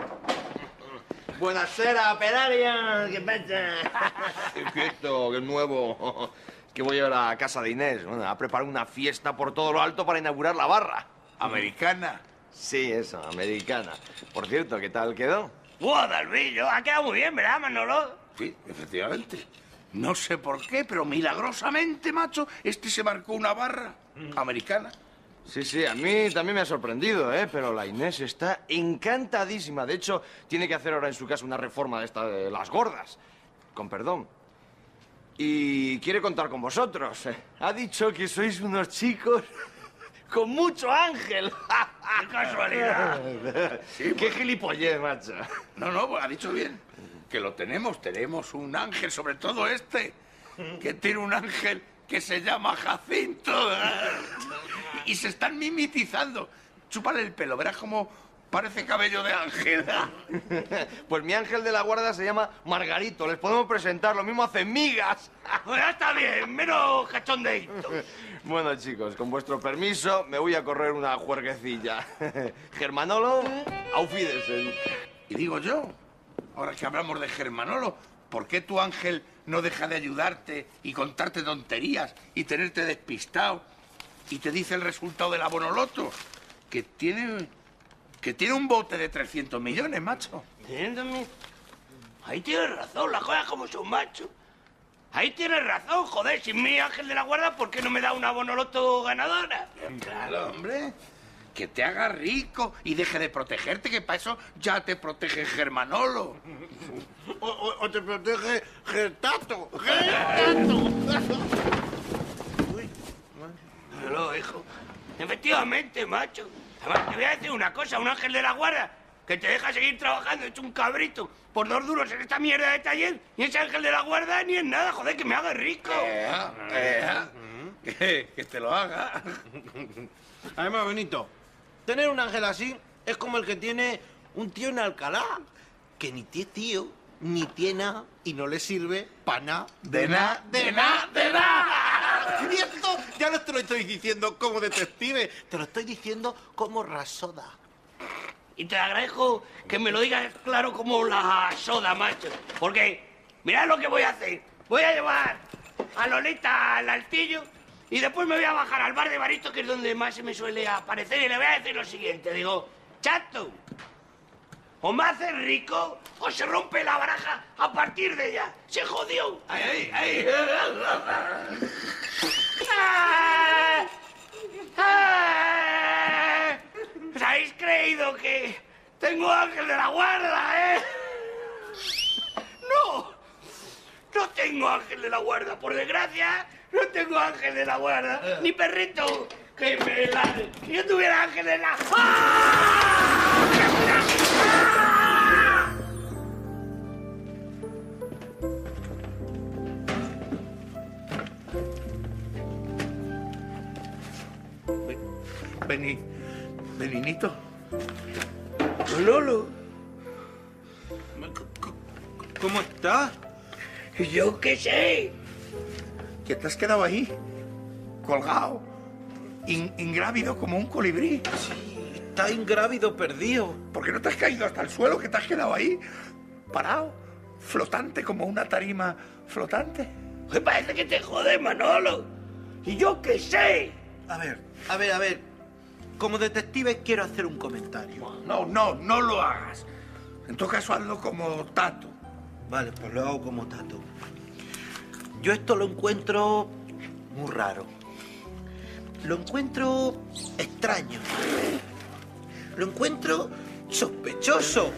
Buenasera, operaria. ¿Qué pasa? que esto, que es nuevo. Que voy a ir a casa de Inés. Bueno, a preparar una fiesta por todo lo alto para inaugurar la barra.
Americana.
Sí, eso, americana. Por cierto, ¿qué tal quedó?
¡Buah, Dalvillo! Ha quedado muy bien, ¿verdad, Manolo?
Sí, efectivamente. No sé por qué, pero milagrosamente, macho, este se marcó una barra americana.
Sí, sí, a mí también me ha sorprendido, ¿eh? Pero la Inés está encantadísima. De hecho, tiene que hacer ahora en su casa una reforma de esta de las gordas. Con perdón. Y quiere contar con vosotros. Ha dicho que sois unos chicos con mucho ángel.
¡Qué casualidad!
¡Qué gilipollez, macho!
No, no, pues ha dicho bien. Que lo tenemos, tenemos un ángel, sobre todo este, que tiene un ángel que se llama Jacinto. Y se están mimetizando. Chúpale el pelo, verás cómo parece cabello de ángel.
Pues mi ángel de la guarda se llama Margarito. Les podemos presentar, lo mismo hace migas.
Está bien, menos cachondeito.
Bueno, chicos, con vuestro permiso, me voy a correr una juerguecilla. Germanolo, auf Wiedersehen.
Y digo yo, ahora que hablamos de Germanolo, ¿por qué tu ángel no deja de ayudarte y contarte tonterías y tenerte despistado? Y te dice el resultado del abonoloto, que tiene, que tiene un bote de 300 millones, macho.
Entiéndeme. Ahí tienes razón, las cosas como son, macho. Ahí tienes razón, joder. Sin mi ángel de la guarda, ¿por qué no me da una bonoloto ganadora?
Claro, hombre. Que te haga rico y deje de protegerte, que para eso ya te protege Germanolo.
O, o- o te protege Getato. Getato.
Hello, hijo. Efectivamente, macho. Además, te voy a decir una cosa, un ángel de la guarda que te deja seguir trabajando, hecho un cabrito, por dos duros en esta mierda de taller, y ese ángel de la guarda ni en nada, joder, que me haga rico.
Ea, ea, que, que te lo haga.
Además, Benito, tener un ángel así es como el que tiene un tío en Alcalá, que ni tiene tío, ni tiene nada, y no le sirve para nada,
De nada, de nada, de nada.
Y esto ya no te lo estoy diciendo como detective, te lo estoy diciendo como rasoda.
Y te agradezco que me lo digas claro como la soda, macho. Porque, mirad lo que voy a hacer. Voy a llevar a Lolita al altillo y después me voy a bajar al bar de Barito, que es donde más se me suele aparecer, y le voy a decir lo siguiente. Digo, chato, o me hace rico o se rompe la baraja a partir de ya. Se jodió. Ay, ay, ay. ¡Ah! ¡Ah! ¿Os habéis creído que tengo ángel de la guarda, eh? No, no tengo ángel de la guarda, por desgracia, no tengo ángel de la guarda, ni perrito que me. Si yo tuviera ángel de la...
Beni,
Manolo,
¿Cómo estás?
Yo qué sé.
Que te has quedado ahí, colgado, in- ingrávido como un colibrí.
Está ingrávido perdido.
¿Por qué no te has caído hasta el suelo que te has quedado ahí, parado, flotante como una tarima flotante?
Me parece que te jode, Manolo. Y yo qué sé.
A ver, a ver, a ver. Como detective quiero hacer un comentario.
No, no, no lo hagas. En todo caso, hazlo como tato.
Vale, pues lo hago como tato. Yo esto lo encuentro muy raro. Lo encuentro extraño. Lo encuentro sospechoso.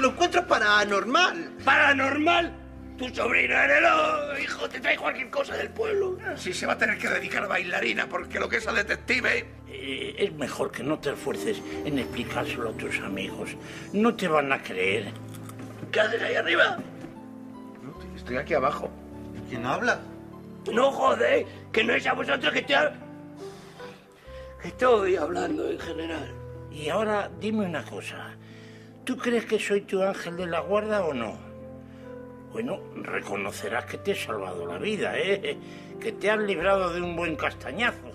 Lo encuentro paranormal.
¿Paranormal? Tu sobrino Arelo, hijo, te trae cualquier cosa del pueblo.
Si se va a tener que dedicar a bailarina, porque lo que es a detective...
Eh, es mejor que no te esfuerces en explicárselo a tus amigos. No te van a creer.
¿Qué haces ahí arriba?
Estoy aquí abajo.
¿Quién habla?
No jode, que no es a vosotros que estoy... Estoy hablando en general.
Y ahora dime una cosa. ¿Tú crees que soy tu ángel de la guarda o no? Bueno, reconocerás que te he salvado la vida, ¿eh? Que te has librado de un buen castañazo.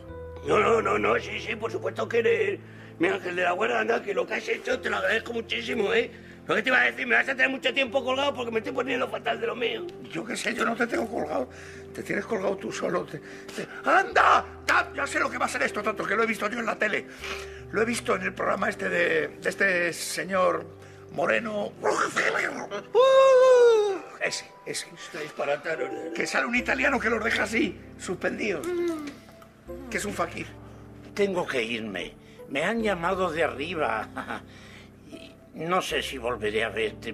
No, no, no, no, sí, sí, por supuesto que eres mi ángel de la guarda, anda, que lo que has hecho te lo agradezco muchísimo, ¿eh? Lo que te iba a decir, me vas a tener mucho tiempo colgado porque me estoy poniendo fatal de lo mío.
Yo qué sé, yo no te tengo colgado. Te tienes colgado tú solo. Te- te- ¡Anda! Ta- Ya sé lo que va a ser esto, tonto, que lo he visto yo en la tele. Lo he visto en el programa este de, de este señor Moreno. ¡Uh! Ese, ese. Que sale un italiano que los deja así, suspendidos. Que es un fakir.
Tengo que irme. Me han llamado de arriba. No sé si volveré a verte.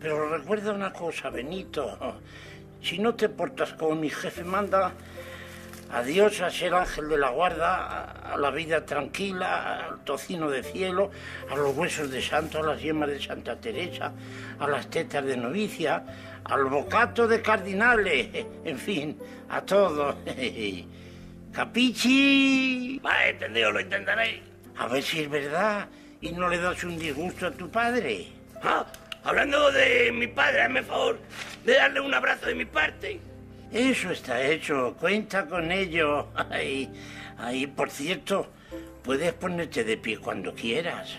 Pero recuerda una cosa, Benito. Si no te portas como mi jefe manda, adiós a ser ángel de la guarda, a- la vida tranquila, al tocino de cielo, a los huesos de santo, a las yemas de Santa Teresa, a las tetas de novicia, al bocato de cardinales, en fin, a todo. ¿Capichi?
Vale, entendido, lo intentaré.
A ver si es verdad y no le das un disgusto a tu padre.
Ah, hablando de mi padre, hazme favor de darle un abrazo de mi parte.
Eso está hecho, cuenta con ello. Ay, ay, por cierto, puedes ponerte de pie cuando quieras.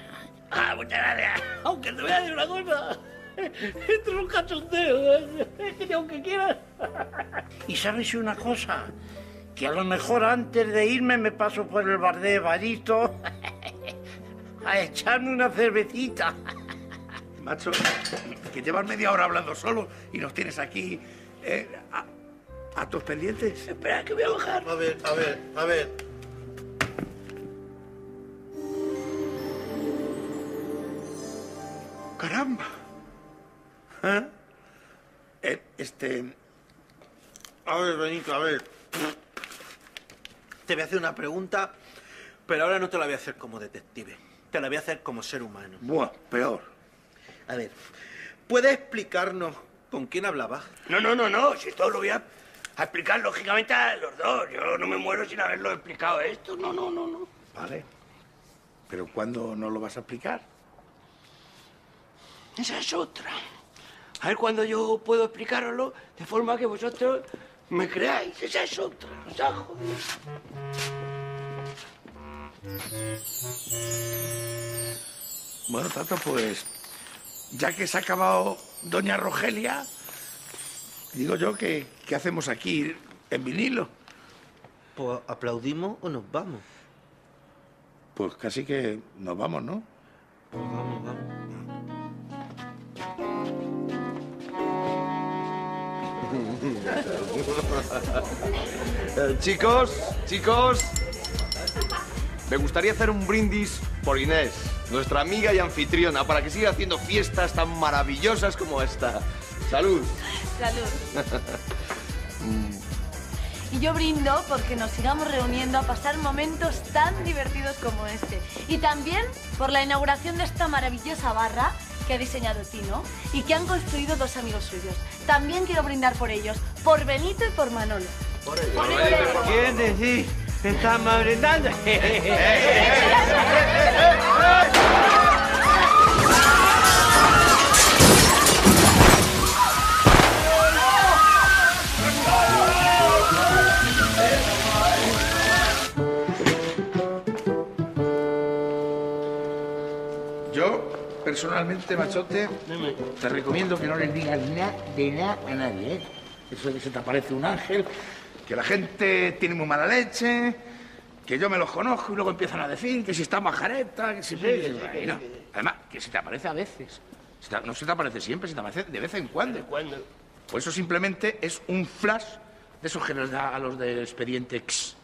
Ah, muchas gracias. Aunque te voy a decir una cosa. Esto es un cachondeo. ¿eh? Es que aunque quieras.
Y sabes una cosa, que a lo mejor antes de irme me paso por el bar de Evaristo a echarme una cervecita.
Macho, que llevas media hora hablando solo y nos tienes aquí eh, a, a tus pendientes.
Espera, que voy a bajar.
A ver, a ver, a ver.
¡Caramba! ¿Eh? Eh, este...
A ver, Benito, a ver. Te voy a hacer una pregunta, pero ahora no te la voy a hacer como detective. Te la voy a hacer como ser humano.
Buah, peor.
A ver, ¿puedes explicarnos con quién hablabas?
No, no, no, no. Si esto lo voy a, a explicar lógicamente a los dos. Yo no me muero sin haberlo explicado esto. No, no, no, no.
Vale. Pero ¿cuándo nos lo vas a explicar?
Esa es otra. A ver cuándo yo puedo explicaroslo de forma que vosotros me creáis. Esa es otra. O sea, joder.
Bueno, Tato, pues ya que se ha acabado Doña Rogelia, digo yo que ¿qué hacemos aquí en vinilo?
Pues aplaudimos o nos vamos.
Pues casi que nos vamos, ¿no?
Pues vamos, vamos.
Eh, chicos, chicos, me gustaría hacer un brindis por Inés, nuestra amiga y anfitriona, para que siga haciendo fiestas tan maravillosas como esta. Salud.
Salud. Y yo brindo porque nos sigamos reuniendo a pasar momentos tan divertidos como este. Y también por la inauguración de esta maravillosa barra que ha diseñado Tino y que han construido dos amigos suyos. También quiero brindar por ellos, por Benito y por Manolo. Por ellos.
¿Quién decís? Se están brindando.
Yo, personalmente, machote, te recomiendo que no le digas nada de nada a nadie, ¿eh? Eso de que se te aparece un ángel, que la gente tiene muy mala leche, que yo me los conozco y luego empiezan a decir que si está majareta, que si... No. Además, que se te aparece a veces. Se te- no se te aparece siempre, se te aparece de vez en cuando.
¿Cuándo?
Pues eso simplemente es un flash de esos que nos da a los del expediente X.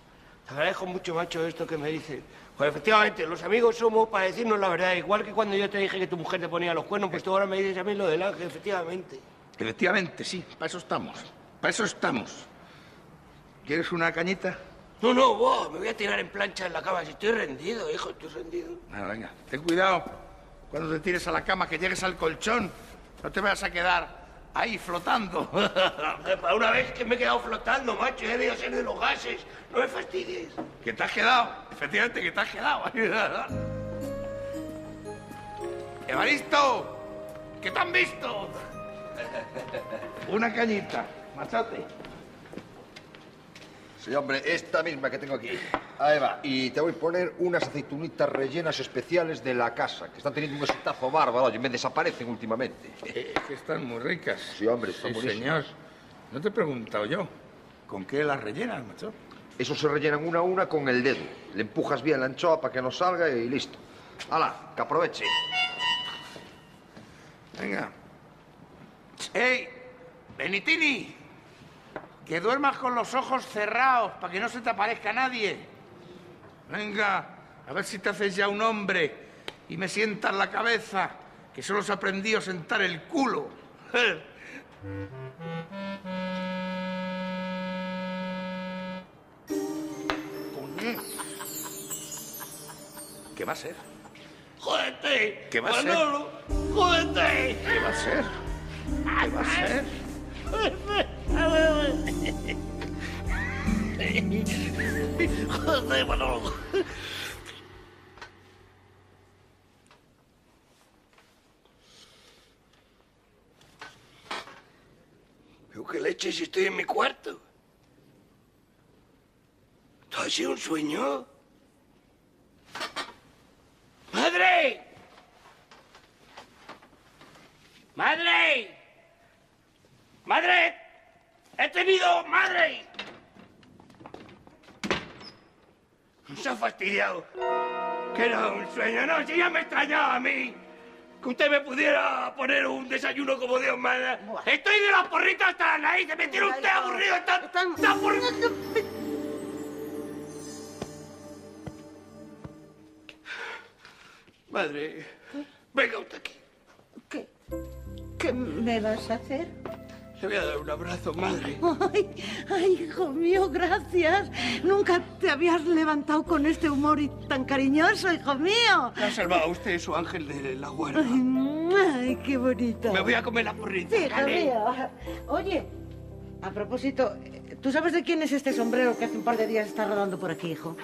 Te agradezco mucho, macho, esto que me dices. Pues efectivamente, los amigos somos para decirnos la verdad. Igual que cuando yo te dije que tu mujer te ponía los cuernos, pues tú ahora me dices a mí lo del ángel, efectivamente.
Efectivamente, sí, para eso estamos. Para eso estamos. ¿Quieres una cañita?
No, no, vos, me voy a tirar en plancha en la cama. Si estoy rendido, hijo, estoy rendido.
Venga, venga, ten cuidado cuando te tires a la cama, que llegues al colchón. No te vayas a quedar ahí flotando.
Para una vez que me he quedado flotando, macho, he debido ser de los gases. No me fastidies.
que te has quedado, efectivamente, que te has quedado. Evaristo, ¿qué te han visto? Una cañita, machote.
Sí, hombre, esta misma que tengo aquí. Ahí va. Y te voy a poner unas aceitunitas rellenas especiales de la casa, que están teniendo un exitazo bárbaro. Oye, me desaparecen últimamente.
Eh, que están muy ricas.
Sí, hombre, están
Sí, señor. No te he preguntado yo. ¿Con qué las rellenas, macho?
Eso se rellenan una a una con el dedo. Le empujas bien la anchoa para que no salga y listo. ¡Hala! ¡Que aproveche!
Venga. ¡Ey! ¡Benitini! Que duermas con los ojos cerrados para que no se te aparezca nadie. Venga, a ver si te haces ya un hombre y me sientas la cabeza, que solo has aprendido a sentar el culo. ¿Qué va a ser?
¡Jódete!
¿Qué va a ser?
¡Jódete!
¿Qué va a ser? ¿Qué va a ser?
Jódete, Manolo. ¿Pero qué leche si estoy en mi cuarto? ¿Esto ha sido un sueño? ¡Madre! ¡Madre! ¡Madre! ¡He tenido madre! Se ha fastidiado. Que era un sueño. No, si ya me extrañaba a mí. Que usted me pudiera poner un desayuno como Dios manda. Estoy de las porritas hasta la nariz. Se me tiene usted aburrido. Está, está aburrido. Madre, venga usted aquí.
¿Qué? ¿Qué me vas a hacer?
Le voy a dar un abrazo, madre.
Ay, ay, hijo mío, gracias. Nunca te habías levantado con este humor y tan cariñoso, hijo mío.
Me ha salvado usted su ángel de la guarda.
Ay, ay, qué bonito.
Me voy a comer la porrita.
Sí,
dale.
mío. Oye, a propósito, ¿tú sabes de quién es este sombrero que hace un par de días está rodando por aquí, hijo?